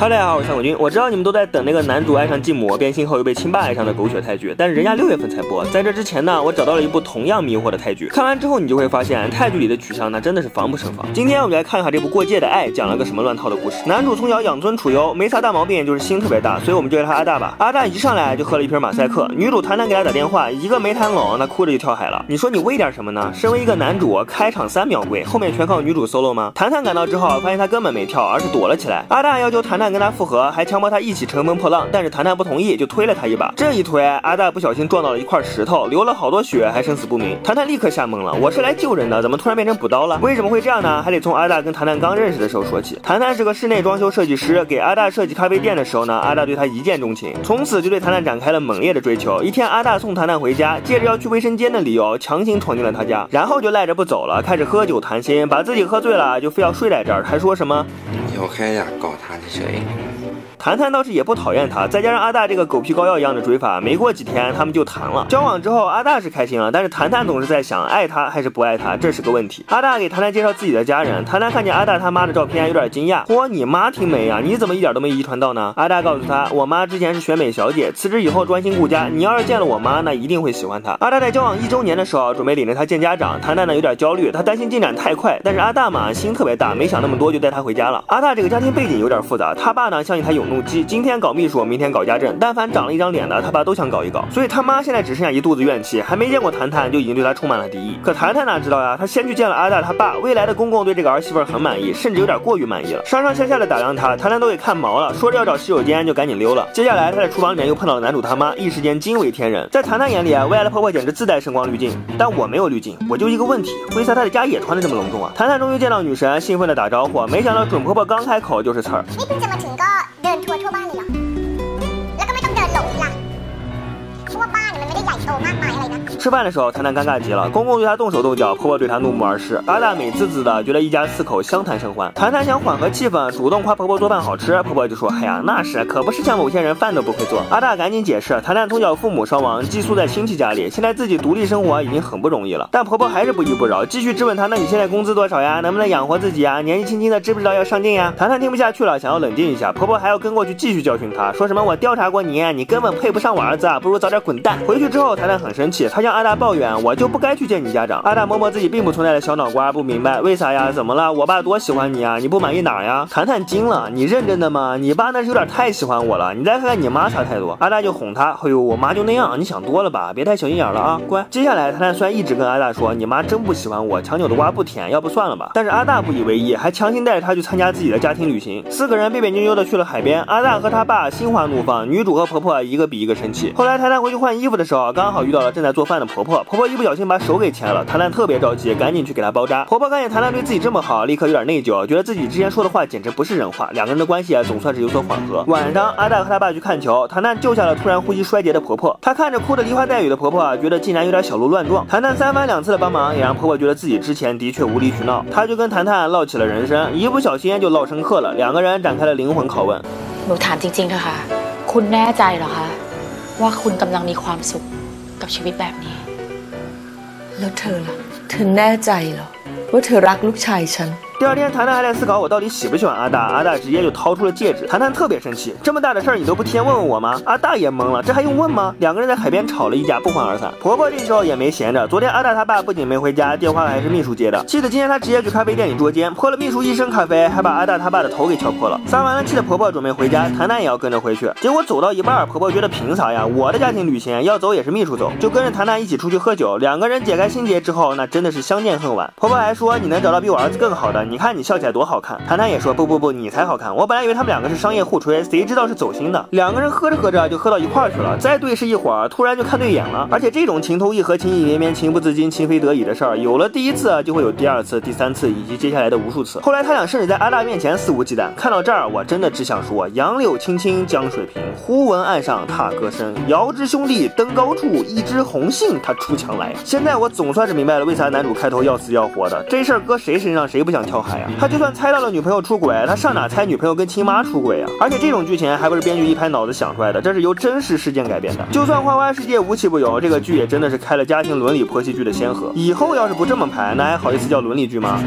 哈喽，大家好，我是三国军。我知道你们都在等那个男主爱上继母，变性后又被亲爸爱上的狗血泰剧，但是人家六月份才播。在这之前呢，我找到了一部同样迷惑的泰剧。看完之后，你就会发现泰剧里的取向那真的是防不胜防。今天我们来看一下这部《过界的爱》讲了个什么乱套的故事。男主从小养尊处优，没啥大毛病，就是心特别大，所以我们就叫他阿大吧。阿大一上来就喝了一瓶马赛克，女主谈谈给他打电话，一个没谈拢，那哭着就跳海了。你说你为点什么呢？身为一个男主，开场三秒跪，后面全靠女主 solo 吗？谈谈赶到之后，发现他根本没跳，而是躲了起来。阿大要求谈谈跟他复合，还。强迫他一起乘风破浪，但是谈谈不同意，就推了他一把。这一推，阿大不小心撞到了一块石头，流了好多血，还生死不明。谈谈立刻吓懵了，我是来救人的，怎么突然变成补刀了？为什么会这样呢？还得从阿大跟谈谈刚认识的时候说起。谈谈是个室内装修设计师，给阿大设计咖啡店的时候呢，阿大对他一见钟情，从此就对谈谈展开了猛烈的追求。一天，阿大送谈谈回家，借着要去卫生间的理由，强行闯进了他家，然后就赖着不走了，开始喝酒谈心，把自己喝醉了，就非要睡在这儿，还说什么？ เขาแค่อยากกอดทานเฉย谈谈倒是也不讨厌他，再加上阿大这个狗皮膏药一样的追法，没过几天他们就谈了。交往之后，阿大是开心了，但是谈谈总是在想，爱他还是不爱他，这是个问题。阿大给谈谈介绍自己的家人，谈谈看见阿大他妈的照片，有点惊讶，嚯，你妈挺美呀，你怎么一点都没遗传到呢？阿大告诉他，我妈之前是选美小姐，辞职以后专心顾家。你要是见了我妈，那一定会喜欢她。阿大在交往一周年的时候，准备领着她见家长，谈谈呢有点焦虑，他担心进展太快，但是阿大嘛心特别大，没想那么多就带她回家了。阿大这个家庭背景有点复杂，他爸呢相信他有动机，今天搞。秘书，明天搞家政，但凡长了一张脸的，他爸都想搞一搞。所以他妈现在只剩下一肚子怨气，还没见过谈谈，就已经对他充满了敌意。可谈谈哪知道呀？他先去见了阿大他爸，未来的公公对这个儿媳妇很满意，甚至有点过于满意了，上上下下的打量他，谈谈都给看毛了，说着要找洗手间就赶紧溜了。接下来他在厨房里面又碰到了男主他妈，一时间惊为天人。在谈谈眼里啊，未来的婆婆简直自带圣光滤镜，但我没有滤镜，我就一个问题，为啥她的家也穿的这么隆重啊？谈谈终于见到女神，兴奋的打招呼，没想到准婆婆刚开口就是刺儿。跟拖拖把一样。吃饭的时候，谈谈尴尬极了。公公对她动手动脚，婆婆对她怒目而视。阿大美滋滋的，觉得一家四口相谈甚欢。谈谈想缓和气氛，主动夸婆婆做饭好吃，婆婆就说：“哎呀，那是，可不是像某些人饭都不会做。”阿大赶紧解释，谈谈从小父母双亡，寄宿在亲戚家里，现在自己独立生活已经很不容易了。但婆婆还是不依不饶，继续质问她：“那你现在工资多少呀？能不能养活自己呀？年纪轻轻的，知不知道要上进呀？”谈谈听不下去了，想要冷静一下，婆婆还要跟过去继续教训她，说什么：“我调查过你，你根本配不上我儿子，啊不如早点滚蛋。”回去之后，后谈谈很生气，他向阿大抱怨：“我。”就不该去见你家长。阿大摸摸自己并不存在的小脑瓜，不明白为啥呀？怎么了？我爸多喜欢你啊！你不满意哪呀？谈谈惊了，你认真的吗？你爸那是有点太喜欢我了。你再看看你妈啥态度？阿大就哄他，哎呦，我妈就那样，你想多了吧？别太小心眼了啊，乖。接下来，谈谈虽然一直跟阿大说，你妈真不喜欢我，强扭的瓜不甜，要不算了吧。但是阿大不以为意，还强行带着他去参加自己的家庭旅行。四个人别别扭扭的去了海边。阿大和他爸心花怒放，女主和婆婆一个比一个生气。后来谈谈回去换衣服的时候，刚好遇到了正在做饭的婆婆，婆婆一不小心把手给。签了，谈谈特别着急，赶紧去给她包扎。婆婆看见谈谈对自己这么好，立刻有点内疚，觉得自己之前说的话简直不是人话。两个人的关系啊，总算是有所缓和。晚上，阿大和他爸去看球，谈谈救下了突然呼吸衰竭的婆婆。她看着哭得梨花带雨的婆婆啊，觉得竟然有点小鹿乱撞。谈谈三番两次的帮忙，也让婆婆觉得自己之前的确无理取闹。她就跟谈谈唠起了人生，一不小心就唠深刻了。两个人展开了灵魂拷问。我ถามจริงๆเถอะค่ะคุณแน่ใจเหรอคะว่าคุณกำลังมีความสุข กับชีวิตแบบนี้ แล้วเธอล่ะ เธอแน่ใจเหรอ ว่าเธอรักลูกชายฉัน 第二天，谈谈还在思考我到底喜不喜欢阿大。阿大直接就掏出了戒指。谈谈特别生气，这么大的事儿你都不提前问问我吗？阿大也懵了，这还用问吗？两个人在海边吵了一架，不欢而散。婆婆这时候也没闲着，昨天阿大他爸不仅没回家，电话还是秘书接的。气得今天他直接去咖啡店里捉奸，泼了秘书一身咖啡，还把阿大他爸的头给敲破了。撒完了气的婆婆准备回家，谈谈也要跟着回去。结果走到一半，婆婆觉得凭啥呀？我的家庭旅行要走也是秘书走，就跟着谈谈一起出去喝酒。两个人解开心结之后，那真的是相见恨晚。婆婆还说你能找到比我儿子更好的，你看你笑起来多好。看，谈谈也说不不不，你才好看。我本来以为他们两个是商业互吹，谁知道是走心的。两个人喝着喝着就喝到一块儿去了，再对视一会儿，突然就看对眼了。而且这种情投意合、情意绵绵、情不自禁、情非得已的事儿，有了第一次就会有第二次、第三次，以及接下来的无数次。后来他俩甚至在阿大面前肆无忌惮。看到这儿，我真的只想说：杨柳青青江水平，忽闻岸上踏歌声。遥知兄弟登高处，一枝红杏他出墙来。现在我总算是明白了，为啥男主开头要死要活的。这事儿搁谁身上，谁不想跳他就算。猜到了女朋友出轨，他上哪猜女朋友跟亲妈出轨啊？而且这种剧情还不是编剧一拍脑子想出来的，这是由真实事件改编的。就算花花世界无奇不有，这个剧也真的是开了家庭伦理婆媳剧的先河。以后要是不这么拍，那还好意思叫伦理剧吗？